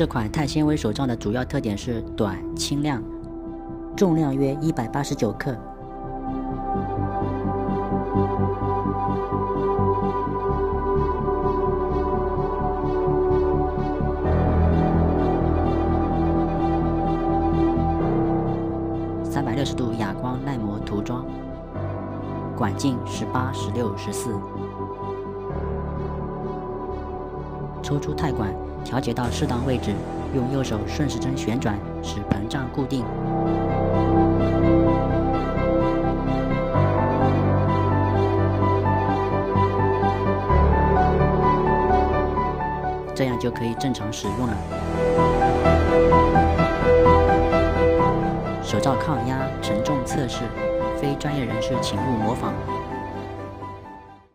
这款碳纤维手杖的主要特点是短、轻量，重量约一百八十九克。三百六十度哑光耐磨涂装，管径十八、十六、十四。抽出钛管，调节到适当位置，用右手顺时针旋转，使膨胀固定。这样就可以正常使用了。手罩抗压承重测试，非专业人士请勿模仿。